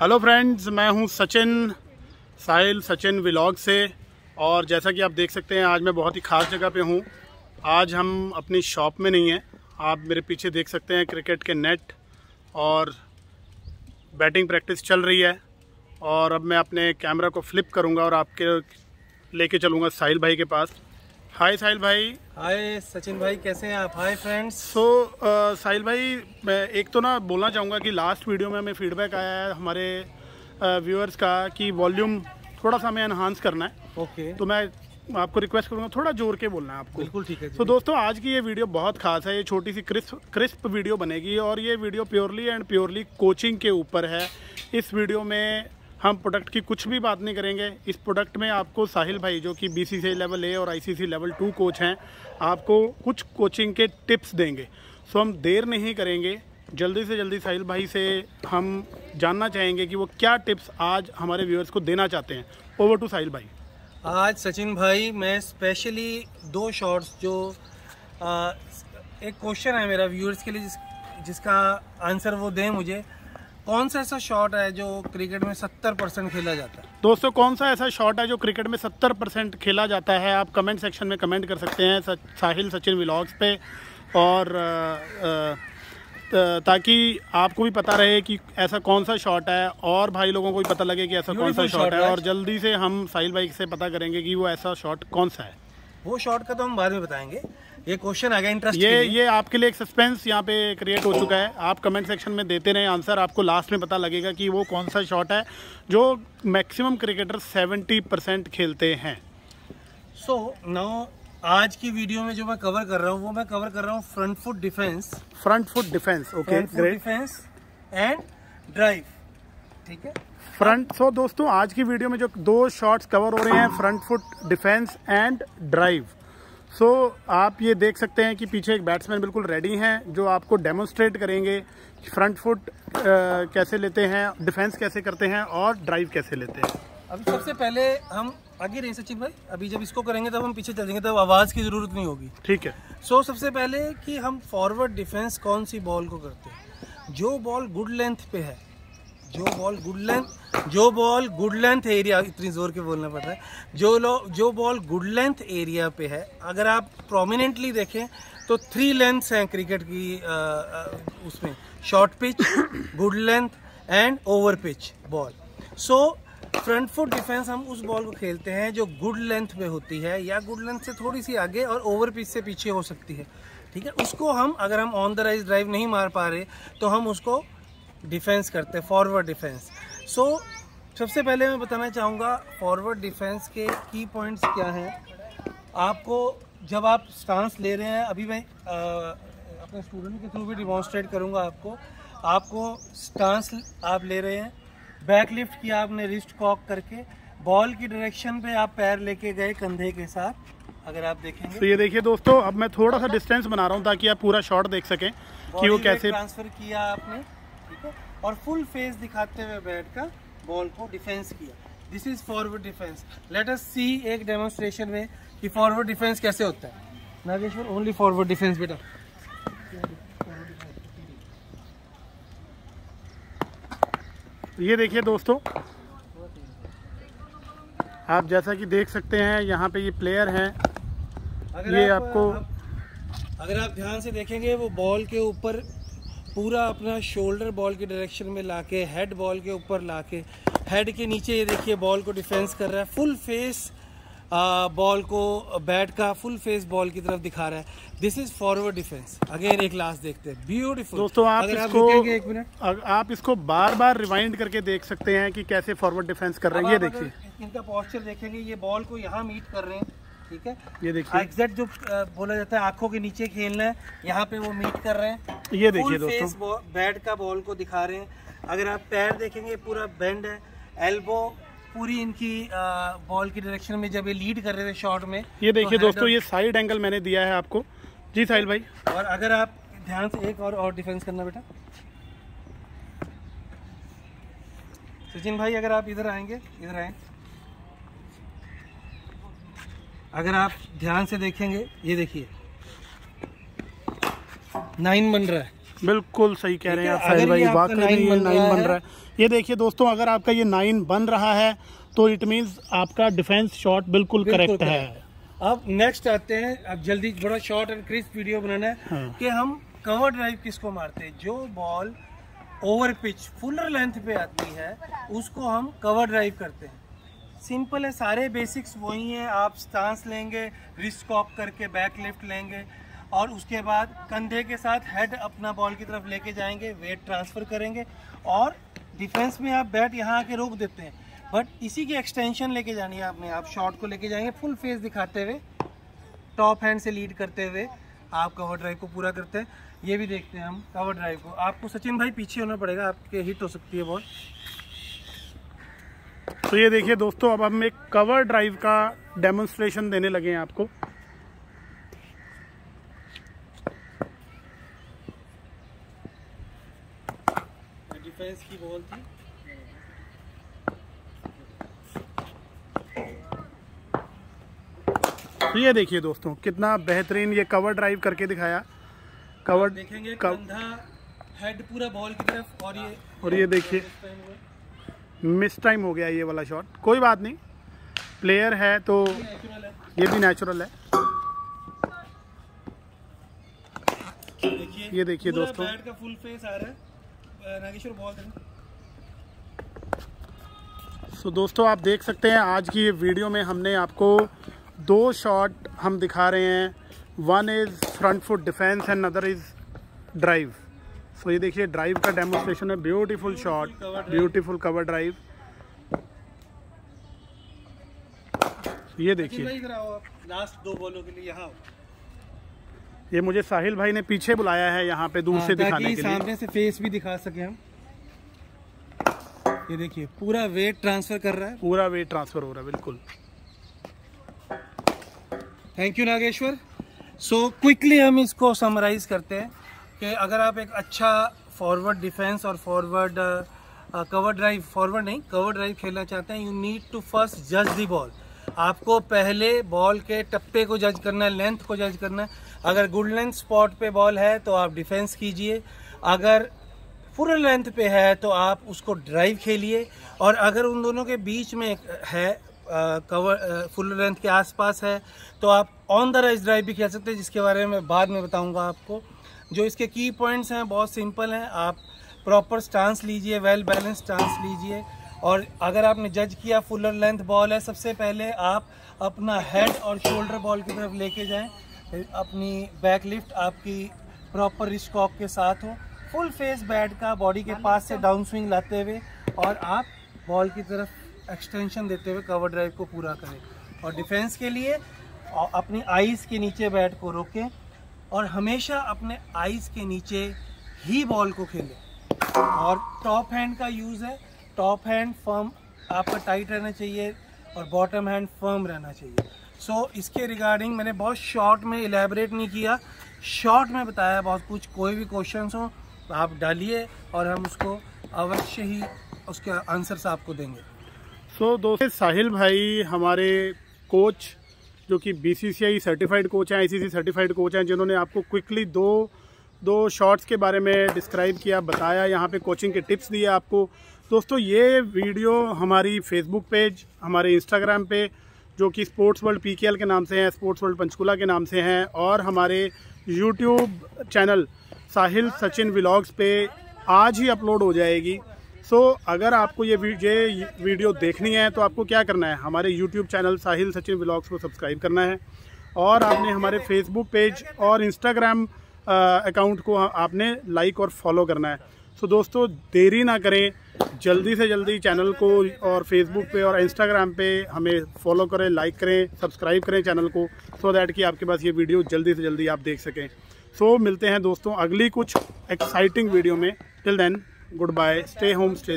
Hello friends मैं हूँ सचिन, साहिल Sachin vlog से। और जैसा कि आप देख सकते हैं, आज मैं बहुत ही ख़ास जगह पे हूँ। आज हम अपनी शॉप में नहीं हैं। आप मेरे पीछे देख सकते हैं क्रिकेट के नेट और बैटिंग प्रैक्टिस चल रही है। और अब मैं अपने कैमरा को फ्लिप करूँगा और आपके लेके चलूँगा साहिल भाई के पास। हाय साहिल भाई। हाय सचिन भाई कैसे हैं आप? हाय फ्रेंड्स सो साहिल भाई मैं एक तो ना बोलना चाहूँगा कि लास्ट वीडियो में हमें फीडबैक आया है हमारे व्यूअर्स का कि वॉल्यूम थोड़ा सा हमें एनहांस करना है। Okay okay. तो मैं आपको रिक्वेस्ट करूँगा थोड़ा ज़ोर के बोलना है आपको। बिल्कुल ठीक है तो so, दोस्तों आज की ये वीडियो बहुत खास है। ये छोटी सी क्रिस्प क्रिस्प वीडियो बनेगी और ये video purely and purely coaching के ऊपर है। इस वीडियो में हम प्रोडक्ट की कुछ भी बात नहीं करेंगे। इस प्रोडक्ट में आपको साहिल भाई जो कि B C C level A और I C C level two coach हैं आपको कुछ कोचिंग के टिप्स देंगे। सो हम देर नहीं करेंगे। जल्दी से जल्दी साहिल भाई से हम जानना चाहेंगे कि वो क्या टिप्स आज हमारे व्यूअर्स को देना चाहते हैं। ओवर टू साहिल भाई। आज सचिन भाई मैं स्पेशली दो शॉर्ट्स जो आ, एक क्वेश्चन है मेरा व्यूअर्स के लिए जिस, जिसका आंसर वो दें मुझे। कौन सा ऐसा शॉट है जो क्रिकेट में सत्तर परसेंट खेला जाता है? दोस्तों कौन सा ऐसा शॉट है जो क्रिकेट में सत्तर परसेंट खेला जाता है? आप कमेंट सेक्शन में कमेंट कर सकते हैं साहिल सचिन व्लॉग्स पे। और ताकि आपको भी पता रहे कि ऐसा कौन सा शॉट है और भाई लोगों को भी पता लगे कि ऐसा कौन सा शॉट है। और जल्दी से हम साहिल भाई से पता करेंगे कि वो ऐसा शॉट कौन सा है। वो शॉट का तो हम बाद में बताएँगे। ये क्वेश्चन आ गया इंटरेस्ट ये ये आपके लिए एक सस्पेंस यहाँ पे क्रिएट हो चुका है। आप कमेंट सेक्शन में देते रहे आंसर आपको लास्ट में पता लगेगा कि वो कौन सा शॉट है जो मैक्सिमम क्रिकेटर 70 परसेंट खेलते हैं। सो so, नाउ आज की वीडियो में जो मैं कवर कर रहा हूँ वो मैं कवर कर रहा हूँ front foot defence front foot defence okay defence and drive ठीक है? फ्रंट सो दोस्तों आज की वीडियो में जो दो शॉट्स कवर हो रहे हैं front foot defence and drive so so, आप ये देख सकते हैं कि पीछे एक बैट्समैन बिल्कुल रेडी हैं जो आपको डेमोन्स्ट्रेट करेंगे फ्रंट फुट कैसे लेते हैं डिफेंस कैसे करते हैं और ड्राइव कैसे लेते हैं। अभी सबसे पहले हम आगे रहे सचिन भाई। अभी जब इसको करेंगे तब हम पीछे चल जाएँगे तब आवाज़ की ज़रूरत नहीं होगी। ठीक है। सो so, सबसे पहले कि हम फॉरवर्ड डिफेंस कौन सी बॉल को करते हैं? जो बॉल गुड लेंथ पे है जो बॉल गुड लेंथ जो बॉल गुड लेंथ एरिया इतनी ज़ोर के बोलना पड़ रहा है। जो लो जो बॉल गुड लेंथ एरिया पे है अगर आप प्रोमिनेंटली देखें तो थ्री लेंथ्स हैं क्रिकेट की आ, आ, उसमें। Short pitch good length and over pitch ball so front foot defence हम उस बॉल को खेलते हैं जो गुड लेंथ पे होती है या गुड लेंथ से थोड़ी सी आगे और ओवर पिच से पीछे हो सकती है। ठीक है? उसको हम अगर हम ऑन द राइज ड्राइव नहीं मार पा रहे तो हम उसको डिफेंस करते हैं फॉरवर्ड डिफेंस सो सबसे पहले मैं बताना चाहूँगा फॉरवर्ड डिफेंस के की पॉइंट्स क्या हैं? आपको जब आप स्टांस ले रहे हैं अभी मैं आ, अपने स्टूडेंट के थ्रू भी डिमॉन्स्ट्रेट करूँगा आपको। आपको स्टांस आप ले रहे हैं बैक लिफ्ट किया आपने रिस्ट कॉक करके बॉल की डायरेक्शन पे आप पैर लेके गए कंधे के साथ अगर आप देखेंगे। तो ये देखिए दोस्तों अब मैं थोड़ा सा डिस्टेंस बना रहा हूँ ताकि आप पूरा शॉट देख सकें कि वो कैसे ट्रांसफ़र किया आपने। ठीक है? और फुल फेस दिखाते हुए बैठ कर बॉल को डिफेंस किया। This is forward defence let us see एक डेमोन्स्ट्रेशन में कि फॉरवर्ड डिफेंस कैसे होता है। नागेश्वर ओनली फॉरवर्ड डिफेंस बेटा। ये देखिए दोस्तों आप जैसा कि देख सकते हैं यहाँ पे ये प्लेयर हैं। ये आप, आपको अगर आप ध्यान से देखेंगे वो बॉल के ऊपर पूरा अपना शोल्डर बॉल के डायरेक्शन में लाके हेड बॉल के ऊपर लाके हेड के नीचे ये देखिए बॉल को डिफेंस कर रहा है फुल फेस बॉल को बैट का फुल फेस बॉल की तरफ़ दिखा रहा है। This is forward defence again एक लास्ट देखते हैं। ब्यूटीफुल दोस्तों आप इसको आप एक मिनट आप इसको बार बार रिवाइंड करके देख सकते हैं कि कैसे फॉरवर्ड डिफेंस कर रहे हैं। ये देखिए। इनका पॉस्चर देखेंगे ये बॉल को यहाँ मीट कर रहे हैं। ठीक है? ये देखिए। एग्जैक्ट जो बोला जाता है आँखों के नीचे खेलना है यहाँ पे वो मीट कर रहे हैं। ये देखिए दोस्तों। बैट का बॉल को दिखा रहे हैं। अगर आप पैर देखेंगे पूरा बेंड है। एल्बो पूरी इनकी बॉल की डायरेक्शन में जब ये लीड कर रहे थे शॉट में ये देखिए तो दोस्तों ये साइड एंगल मैंने दिया है आपको। जी साहिल भाई। और अगर आप ध्यान से एक और और डिफेंस करना बेटा। सचिन भाई अगर आप इधर आएँगे इधर आए। अगर आप ध्यान से देखेंगे ये देखिए। नाइन बन रहा है। बिल्कुल सही कह रहे हैं आप साहिल भाई वाकई में ये नाइन बन रहा है। ये देखिए दोस्तों अगर आपका ये नाइन बन रहा है तो इट मींस आपका डिफेंस शॉट बिल्कुल बिल्कुल करेक्ट है। अब नेक्स्ट आते हैं। अब जल्दी बड़ा शॉर्ट एंड क्रिस्प वीडियो बनाना है हाँ। कि हम कवर ड्राइव किसको मारते हैं? जो ball over pitch fuller length पे आती है उसको हम कवर ड्राइव करते हैं। सिंपल है, सारे बेसिक्स वही हैं। आप स्टांस लेंगे रिस्क ऑफ़ करके बैक लिफ्ट लेंगे और उसके बाद कंधे के साथ हेड अपना बॉल की तरफ़ लेके जाएँगे वेट ट्रांसफ़र करेंगे और डिफेंस में आप बैट यहाँ आके रोक देते हैं। बट इसी की एक्सटेंशन लेके जानी है आपने। आप शॉट को लेके जाएँगे फुल फेस दिखाते हुए टॉप हैंड से लीड करते हुए आप कवर ड्राइव को पूरा करते हैं। ये भी देखते हैं हम कवर ड्राइव को। आपको सचिन भाई पीछे होना पड़ेगा, आपके हिट हो सकती है बॉल तो ये देखिए दोस्तों अब हम एक कवर ड्राइव का डेमोन्स्ट्रेशन देने लगे हैं आपको। डिफेंस की बॉल थी। तो ये देखिए दोस्तों कितना बेहतरीन ये कवर ड्राइव करके दिखाया। कवर देखेंगे कव- कंधा हेड पूरा बॉल की तरफ़ और ये और ये देखिए। मिस टाइम हो गया ये वाला शॉट। कोई बात नहीं। प्लेयर है तो ये भी नेचुरल है। ये देखिए दोस्तों। बैट का फुल फेस आ रहा है। नागेश्वर बॉल सो दोस्तों आप देख सकते हैं आज की ये वीडियो में हमने आपको दो शॉट हम दिखा रहे हैं। One is front foot defence and other is drive so ये देखिए ड्राइव का डेमोस्ट्रेशन है। Beautiful shot beautiful cover drive ये देखिए। लास्ट दो बॉलों के लिए यहाँ ये मुझे साहिल भाई ने पीछे बुलाया है यहाँ पे दूर हाँ, से दिखाने के लिए। सामने से फेस भी दिखा सके हम। ये देखिए पूरा वेट ट्रांसफ़र कर रहा है। पूरा वेट ट्रांसफ़र हो रहा है बिल्कुल। Thank you Nageshwar. So quickly हम इसको समराइज करते हैं। कि अगर आप एक अच्छा फॉरवर्ड डिफेंस और फॉरवर्ड कवर ड्राइव फॉरवर्ड नहीं कवर ड्राइव खेलना चाहते हैं यू नीड टू फ़र्स्ट जज दी बॉल आपको पहले बॉल के टप्पे को जज करना है लेंथ को जज करना है। अगर गुड लेंथ स्पॉट पे बॉल है तो आप डिफेंस कीजिए। अगर फुल लेंथ पे है तो आप उसको ड्राइव खेलिए। और अगर उन दोनों के बीच में है कवर फुल लेंथ के आसपास है तो आप ऑन द राइज ड्राइव भी खेल सकते हैं, जिसके बारे में बाद में बताऊँगा आपको। जो इसके की पॉइंट्स हैं, बहुत सिंपल हैं। आप प्रॉपर स्टांस लीजिए वेल बैलेंस स्टांस लीजिए। और अगर आपने जज किया फुलर लेंथ बॉल है, सबसे पहले आप अपना हेड और शोल्डर बॉल की तरफ़ लेके जाएँ। अपनी बैक लिफ्ट आपकी प्रॉपर रिस्कॉक के साथ हो। फुल फेस बैट का बॉडी के पास से डाउन स्विंग लाते हुए और आप बॉल की तरफ़ एक्सटेंशन देते हुए कवर ड्राइव को पूरा करें। और डिफेंस के लिए अपनी आइज़ के नीचे बैट को रोकें। और हमेशा अपने आइज़ के नीचे ही बॉल को खेलें। और टॉप हैंड का यूज़ है। टॉप हैंड फर्म आपका टाइट रहना चाहिए और बॉटम हैंड फर्म रहना चाहिए। सो so, इसके रिगार्डिंग मैंने बहुत शॉर्ट में इलेबरेट नहीं किया। शॉर्ट में बताया बहुत कुछ कोई भी क्वेश्चन हो आप डालिए और हम उसको अवश्य ही उसके आंसर्स आपको देंगे। सो so, दोस्तों साहिल भाई हमारे कोच जो कि बीसीसीआई सर्टिफाइड कोच हैं आईसीसी सर्टिफाइड कोच हैं, जिन्होंने आपको क्विकली दो दो शॉट्स के बारे में डिस्क्राइब किया, बताया, यहाँ पे कोचिंग के टिप्स दिए आपको। दोस्तों, ये वीडियो हमारी फेसबुक पेज हमारे इंस्टाग्राम पे, जो कि स्पोर्ट्स वर्ल्ड पीकेएल के नाम से हैं स्पोर्ट्स वर्ल्ड पंचकुला के नाम से हैं, और हमारे YouTube channel Sahil Sachin vlogs पे आज ही अपलोड हो जाएगी। सो अगर आपको ये ये वीडियो देखनी है तो आपको क्या करना है? हमारे YouTube channel Sahil Sachin blogs को सब्सक्राइब करना है। और आपने हमारे फेसबुक पेज और इंस्टाग्राम अकाउंट को आपने लाइक और फॉलो करना है। सो दोस्तों देरी ना करें। जल्दी से जल्दी चैनल को और फेसबुक पे और इंस्टाग्राम पे हमें फॉलो करें लाइक करें सब्सक्राइब करें चैनल को सो so दैट कि आपके पास ये वीडियो जल्दी से जल्दी आप देख सकें। सो so, मिलते हैं दोस्तों अगली कुछ एक्साइटिंग वीडियो में। Till then good bye stay home stay